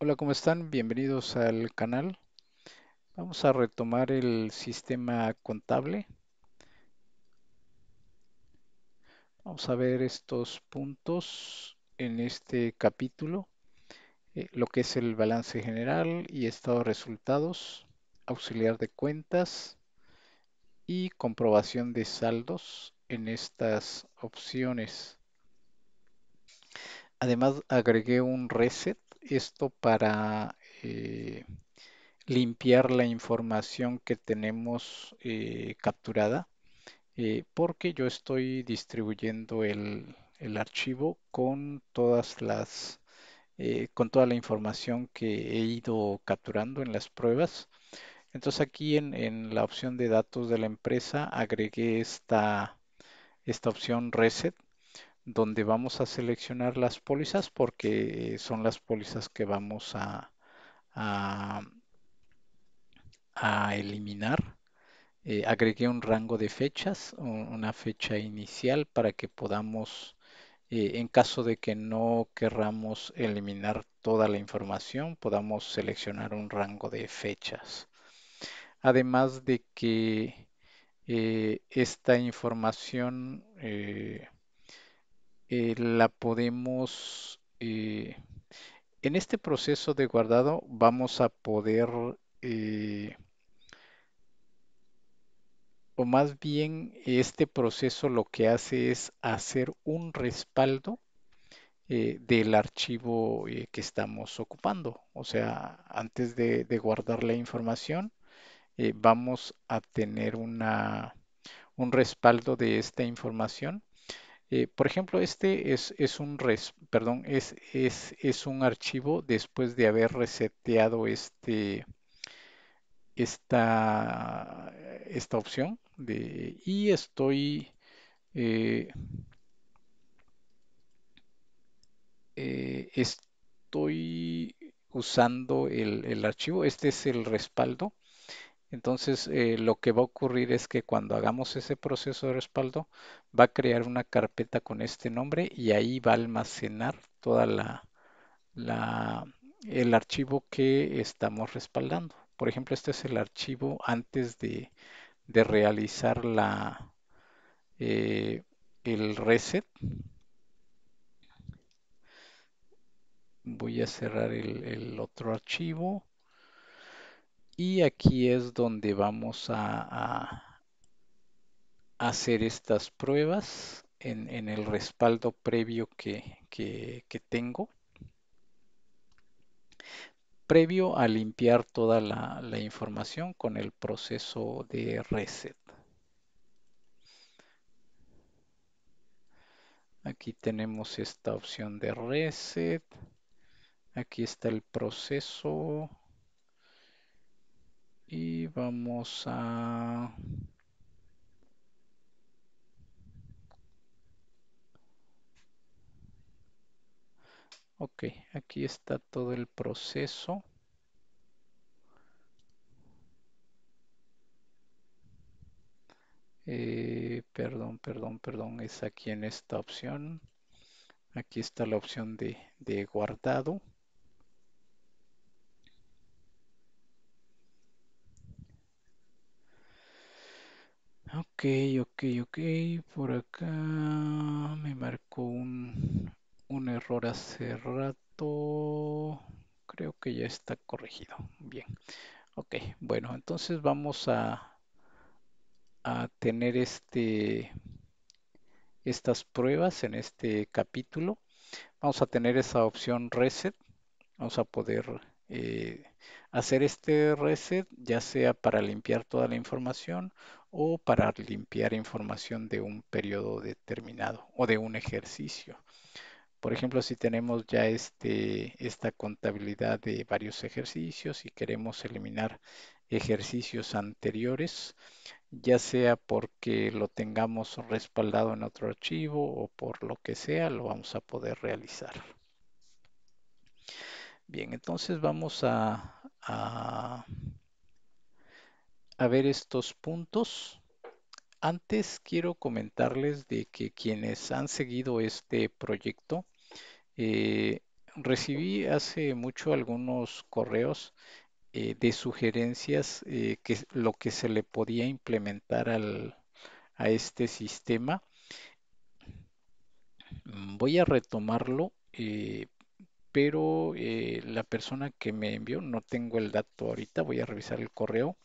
Hola, ¿cómo están? Bienvenidos al canal. Vamos a retomar el sistema contable. Vamos a ver estos puntos en este capítulo, eh, lo que es el balance general y estado de resultados, auxiliar de cuentas y comprobación de saldos en estas opciones. Además, agregué un reset, esto para eh, limpiar la información que tenemos eh, capturada, eh, porque yo estoy distribuyendo el, archivo con todas las, con toda la información que he ido capturando en las pruebas. Entonces aquí en, en la opción de datos de la empresa agregué esta, esta opción Reset, donde vamos a seleccionar las pólizas porque son las pólizas que vamos a, a eliminar. Eh, agregué un rango de fechas, una fecha inicial para que podamos, eh, en caso de que no querramos eliminar toda la información, podamos seleccionar un rango de fechas. Además de que eh, esta información la podemos, en este proceso de guardado vamos a poder o más bien este proceso lo que hace es hacer un respaldo eh, del archivo eh, que estamos ocupando. O sea, antes de, de guardar la información, eh, vamos a tener una, un respaldo de esta información. Por ejemplo, este es, es un res, perdón, es, es, es un archivo después de haber reseteado este, esta, esta opción de, y estoy eh, eh, estoy usando el, el, archivo. Este es el respaldo. Entonces eh, lo que va a ocurrir es que cuando hagamos ese proceso de respaldo va a crear una carpeta con este nombre y ahí va a almacenar toda la, el archivo que estamos respaldando. Por ejemplo, este es el archivo antes de, de realizar la, eh, el reset. Voy a cerrar el, el, otro archivo. Y aquí es donde vamos a, hacer estas pruebas en, el respaldo previo que, tengo previo a limpiar toda la, información con el proceso de reset. Aquí tenemos esta opción de reset. Aquí está el proceso. Y vamos a... Ok, aquí está todo el proceso. Eh, perdón, perdón, perdón, es aquí en esta opción. Aquí está la opción de, de guardado. Ok, ok, ok. Por acá me marcó un, un error hace rato. Creo que ya está corregido. Bien. Ok, bueno, entonces vamos a, a tener este, estas pruebas en este capítulo. Vamos a tener esa opción reset. Vamos a poder eh, hacer este reset ya sea para limpiar toda la información o para limpiar información de un periodo determinado o de un ejercicio. Por ejemplo, si tenemos ya este, esta contabilidad de varios ejercicios y queremos eliminar ejercicios anteriores, ya sea porque lo tengamos respaldado en otro archivo o por lo que sea, lo vamos a poder realizar. Bien, entonces vamos a, a, ver estos puntos. Antes quiero comentarles de que quienes han seguido este proyecto, eh, recibí hace mucho algunos correos eh, de sugerencias eh, que lo que se le podía implementar al, a este sistema. Mm, Voy a retomarlo, pero eh, la persona que me envió, no tengo el dato ahorita, voy a revisar el correo.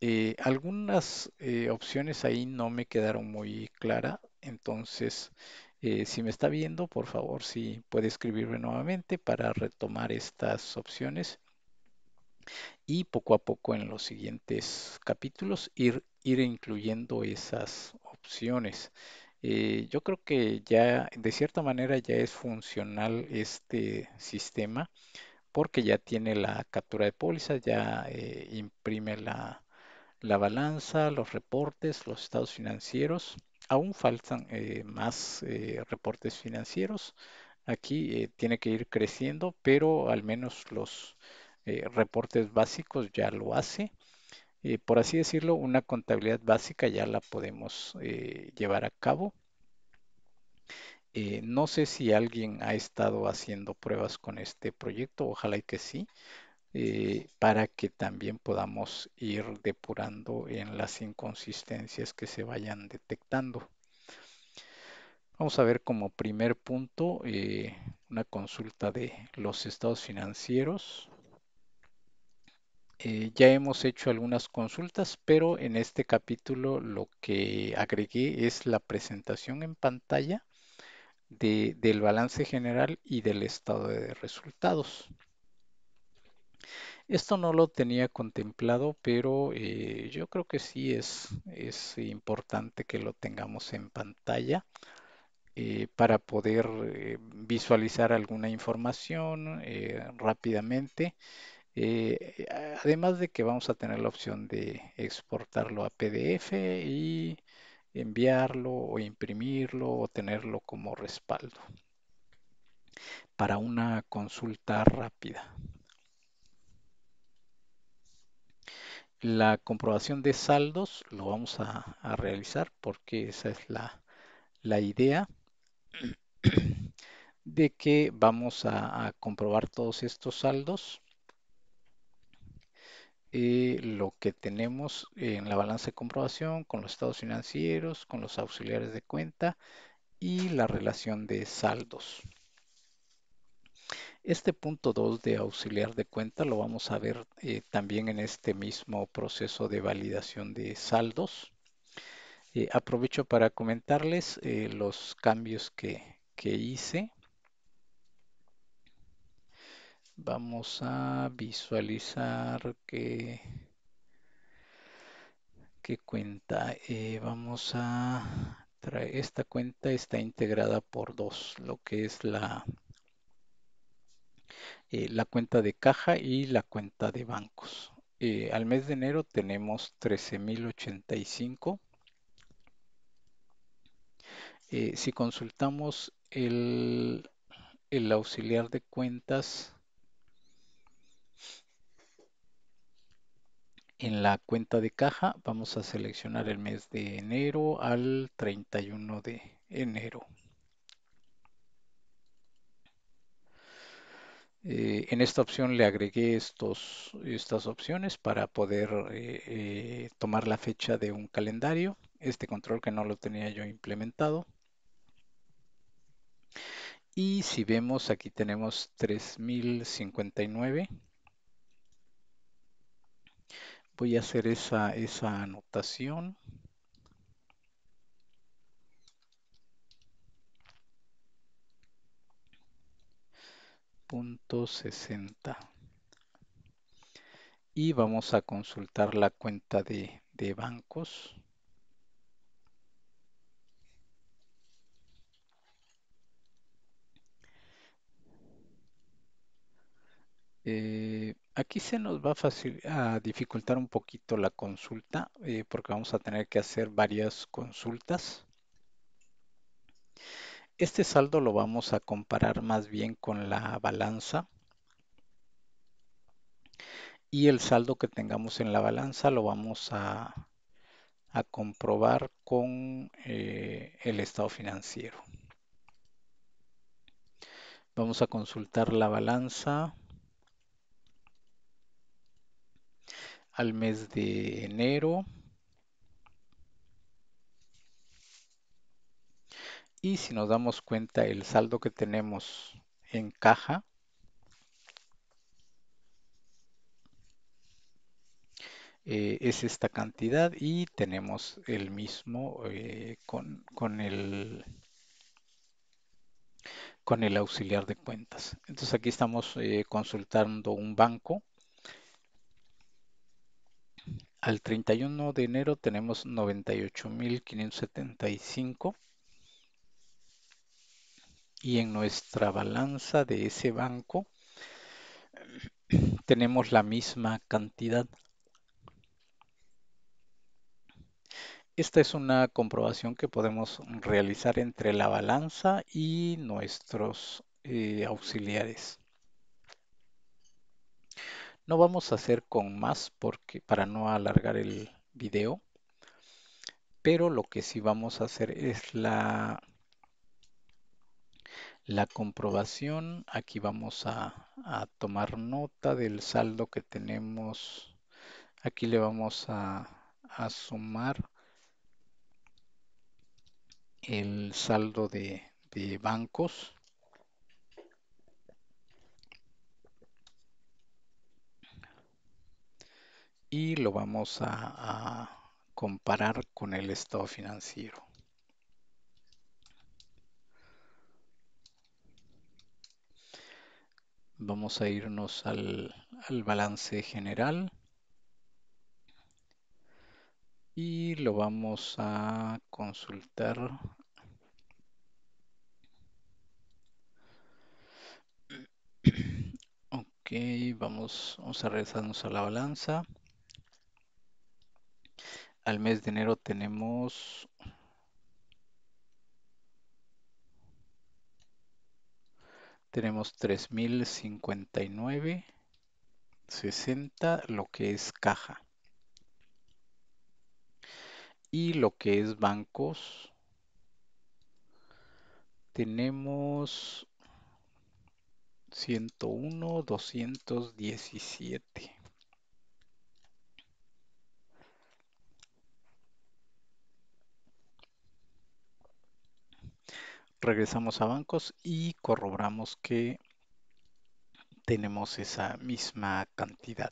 Eh, algunas eh, opciones ahí no me quedaron muy claras, entonces si me está viendo, por favor, si puede escribirme nuevamente para retomar estas opciones y poco a poco en los siguientes capítulos ir incluyendo esas opciones. Eh, yo creo que ya de cierta manera ya es funcional este sistema porque ya tiene la captura de póliza, ya eh, imprime la, la balanza, los reportes, los estados financieros. Aún faltan eh, más reportes financieros. Aquí tiene que ir creciendo, pero al menos los reportes básicos ya lo hace. Eh, por así decirlo, una contabilidad básica ya la podemos eh, llevar a cabo. Eh, no sé si alguien ha estado haciendo pruebas con este proyecto, ojalá y que sí para que también podamos ir depurando en las inconsistencias que se vayan detectando. Vamos a ver como primer punto una consulta de los estados financieros. Eh, ya hemos hecho algunas consultas, pero en este capítulo lo que agregué es la presentación en pantalla de, del balance general y del estado de resultados. Esto no lo tenía contemplado, pero eh, yo creo que sí es, es importante que lo tengamos en pantalla eh, para poder visualizar alguna información rápidamente. Eh, además de que vamos a tener la opción de exportarlo a PDF y enviarlo o imprimirlo o tenerlo como respaldo para una consulta rápida. La comprobación de saldos lo vamos a, realizar porque esa es la, la idea de que vamos a comprobar todos estos saldos. Eh, lo que tenemos en la balanza de comprobación con los estados financieros, con los auxiliares de cuenta y la relación de saldos. Este punto 2 de auxiliar de cuenta lo vamos a ver eh, también en este mismo proceso de validación de saldos. Eh, aprovecho para comentarles eh, los cambios que, que hice. Vamos a visualizar que, qué cuenta. Eh, vamos a traer, esta cuenta está integrada por dos, lo que es la eh, la cuenta de caja y la cuenta de bancos. Eh, al mes de enero tenemos 13.085. Eh, si consultamos el, el auxiliar de cuentas en la cuenta de caja, vamos a seleccionar el mes de enero al 31 de enero. Eh, en esta opción le agregué estos, estas opciones para poder eh, eh, tomar la fecha de un calendario. Este control que no lo tenía yo implementado. Y si vemos aquí tenemos 3059. Voy a hacer esa, esa anotación. Punto 60 y vamos a consultar la cuenta de, de bancos. Eh, aquí se nos va a, dificultar un poquito la consulta eh, porque vamos a tener que hacer varias consultas. Este saldo lo vamos a comparar más bien con la balanza y el saldo que tengamos en la balanza lo vamos a, a comprobar con eh, el estado financiero. Vamos a consultar la balanza al mes de enero. Y si nos damos cuenta, el saldo que tenemos en caja eh, es esta cantidad y tenemos el mismo eh, con, con, el, con el auxiliar de cuentas. Entonces aquí estamos eh, consultando un banco. Al 31 de enero tenemos 98.575 y en nuestra balanza de ese banco tenemos la misma cantidad. Esta es una comprobación que podemos realizar entre la balanza y nuestros eh, auxiliares. No vamos a hacer con más porque para no alargar el video, pero lo que sí vamos a hacer es la la comprobación. Aquí vamos a, tomar nota del saldo que tenemos. Aquí le vamos a, sumar el saldo de, bancos. Y lo vamos a comparar con el estado financiero. Vamos a irnos al, balance general y lo vamos a consultar ok vamos, vamos a regresarnos a la balanza al mes de enero tenemos tenemos 3059 60 lo que es caja. Y lo que es bancos tenemos 101 217 regresamos a bancos y corroboramos que tenemos esa misma cantidad.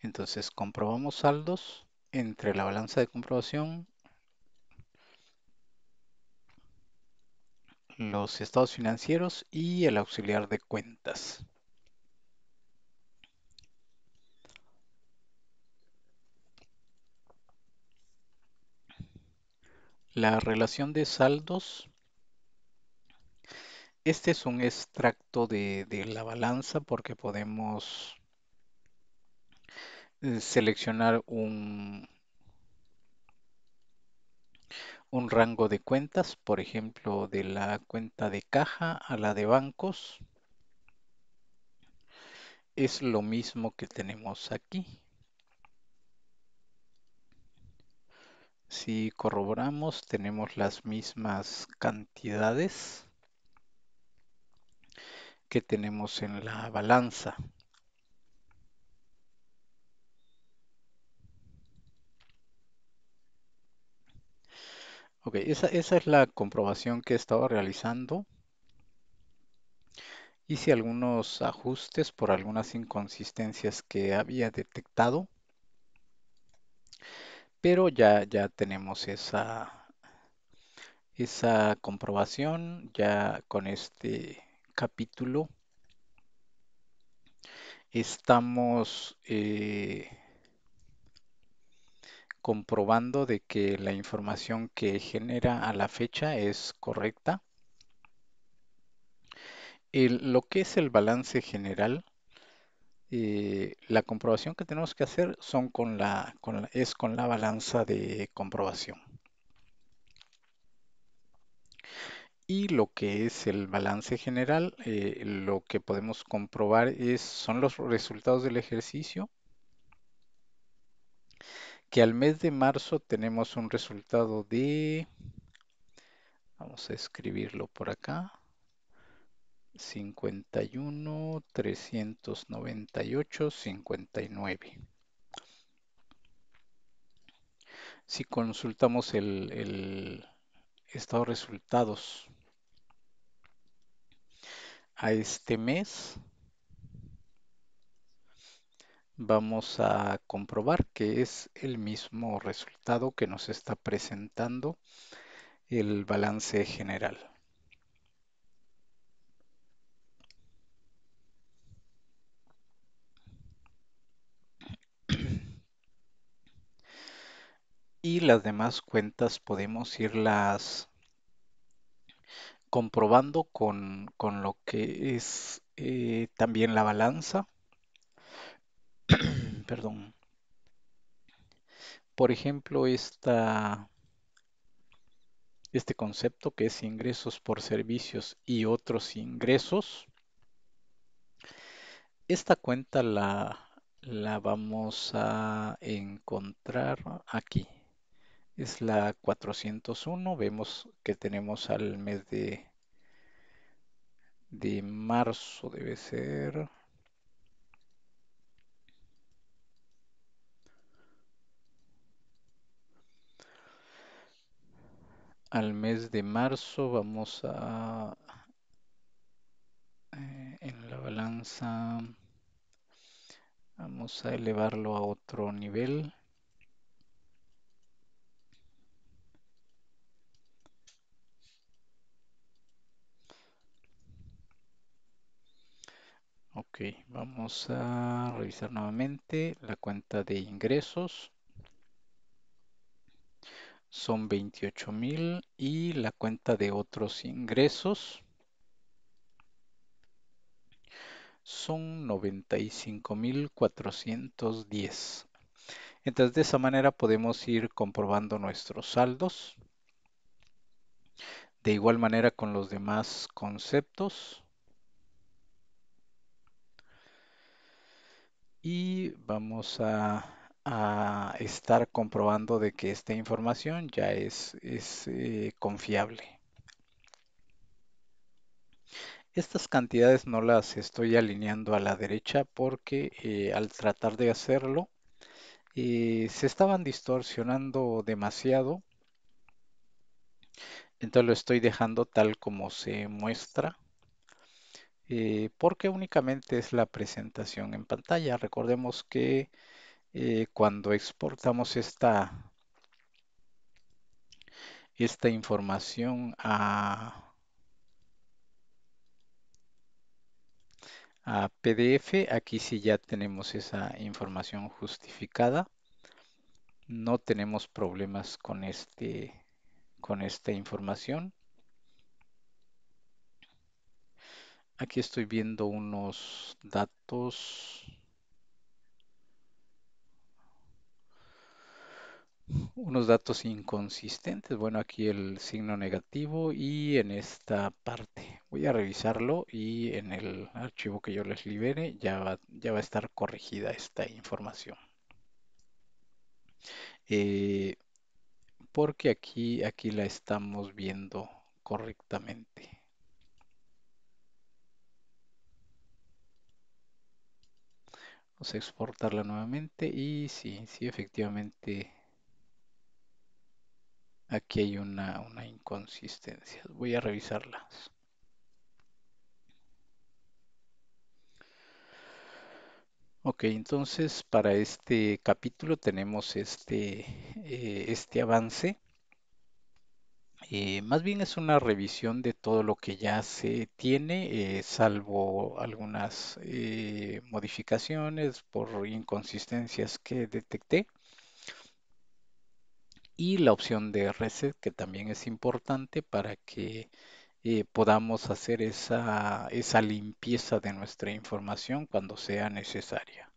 Entonces comprobamos saldos entre la balanza de comprobación los estados financieros y el auxiliar de cuentas. La relación de saldos. Este es un extracto de, la balanza porque podemos eh, seleccionar un, un rango de cuentas, por ejemplo, de la cuenta de caja a la de bancos. Es lo mismo que tenemos aquí. Si corroboramos, tenemos las mismas cantidades que tenemos en la balanza. Ok, esa, es la comprobación que he estado realizando. Hice algunos ajustes por algunas inconsistencias que había detectado. Pero ya, ya tenemos esa, esa comprobación ya con este capítulo. Estamos eh, comprobando de que la información que genera a la fecha es correcta. lo que es el balance general, eh, la comprobación que tenemos que hacer son con la, es con la balanza de comprobación. Y lo que es el balance general, eh, lo que podemos comprobar es, son los resultados del ejercicio, que al mes de marzo tenemos un resultado de, vamos a escribirlo por acá, 51, 398, 59. Si consultamos el, el estado de resultados a este mes, vamos a comprobar que es el mismo resultado que nos está presentando el balance general. Y las demás cuentas podemos irlas comprobando con, con lo que es eh, también la balanza. Perdón. Por ejemplo, este concepto que es ingresos por servicios y otros ingresos. Esta cuenta la, la vamos a encontrar aquí. Es la 401. Vemos que tenemos al mes de, de marzo, debe ser. Al mes de marzo vamos a eh, en la balanza vamos a elevarlo a otro nivel. Ok, vamos a revisar nuevamente la cuenta de ingresos. Son 28 mil y la cuenta de otros ingresos son 95 mil 410. Entonces de esa manera podemos ir comprobando nuestros saldos. De igual manera con los demás conceptos. Y vamos a, a estar comprobando de que esta información ya es, es eh, confiable. Estas cantidades no las estoy alineando a la derecha porque eh, al tratar de hacerlo eh, se estaban distorsionando demasiado. Entonces lo estoy dejando tal como se muestra. Porque únicamente es la presentación en pantalla. Recordemos que eh, cuando exportamos esta, esta información a, a PDF, aquí sí ya tenemos esa información justificada. No tenemos problemas con, este, con esta información. Aquí estoy viendo unos datos. Unos datos inconsistentes. Bueno, aquí el signo negativo y en esta parte. Voy a revisarlo y en el archivo que yo les libere ya va, ya va a estar corregida esta información. Eh, porque aquí, aquí la estamos viendo correctamente. Vamos a exportarla nuevamente y sí, sí, efectivamente aquí hay una, una inconsistencia. Voy a revisarlas. Ok, entonces para este capítulo tenemos este, eh, este avance. Eh, más bien es una revisión de todo lo que ya se tiene, eh, salvo algunas modificaciones por inconsistencias que detecté. Y la opción de reset, que también es importante para que podamos hacer esa, esa limpieza de nuestra información cuando sea necesaria.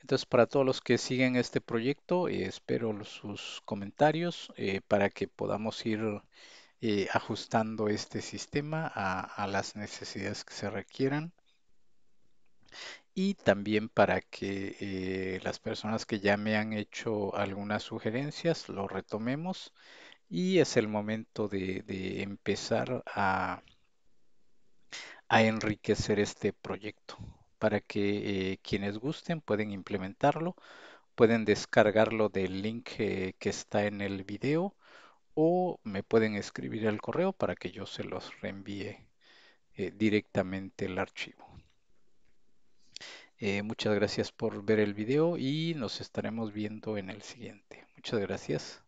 Entonces, para todos los que siguen este proyecto, eh, espero sus comentarios eh, para que podamos ir eh, ajustando este sistema a las necesidades que se requieran y también para que eh, las personas que ya me han hecho algunas sugerencias lo retomemos y es el momento de, empezar a, enriquecer este proyecto para que eh, quienes gusten pueden implementarlo, pueden descargarlo del link eh, que está en el video o me pueden escribir al correo para que yo se los reenvíe directamente el archivo. Eh, muchas gracias por ver el video y nos estaremos viendo en el siguiente. Muchas gracias.